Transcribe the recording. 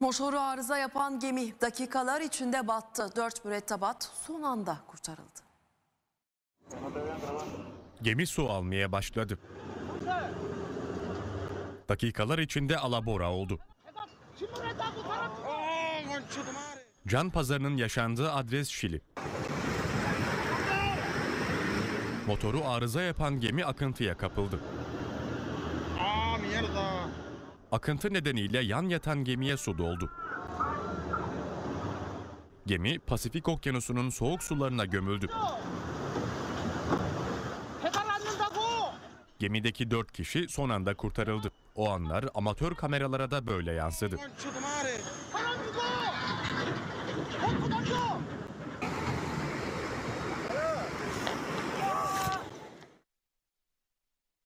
Motoru arıza yapan gemi dakikalar içinde battı. Dört mürettebat son anda kurtarıldı. Gemi su almaya başladı. Dakikalar içinde alabora oldu. Can pazarının yaşandığı adres Şili. Motoru arıza yapan gemi akıntıya kapıldı. ¡Ah, mierda! akıntı nedeniyle yan yatan gemiye su doldu. Gemi Pasifik Okyanusu'nun soğuk sularına gömüldü. Gemideki 4 kişi son anda kurtarıldı. O anlar amatör kameralara da böyle yansıdı.